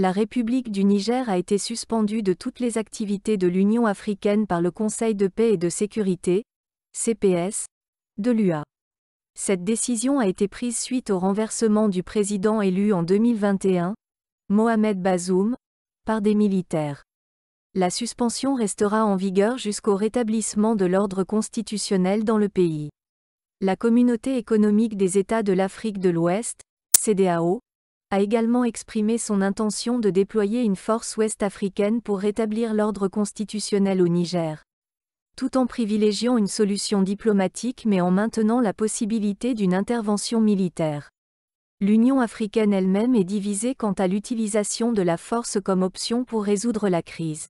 La République du Niger a été suspendue de toutes les activités de l'Union africaine par le Conseil de paix et de sécurité, CPS, de l'UA. Cette décision a été prise suite au renversement du président élu en 2021, Mohamed Bazoum, par des militaires. La suspension restera en vigueur jusqu'au rétablissement de l'ordre constitutionnel dans le pays. La Communauté économique des États de l'Afrique de l'Ouest, CDAO, a également exprimé son intention de déployer une force ouest-africaine pour rétablir l'ordre constitutionnel au Niger. Tout en privilégiant une solution diplomatique mais en maintenant la possibilité d'une intervention militaire. L'Union africaine elle-même est divisée quant à l'utilisation de la force comme option pour résoudre la crise.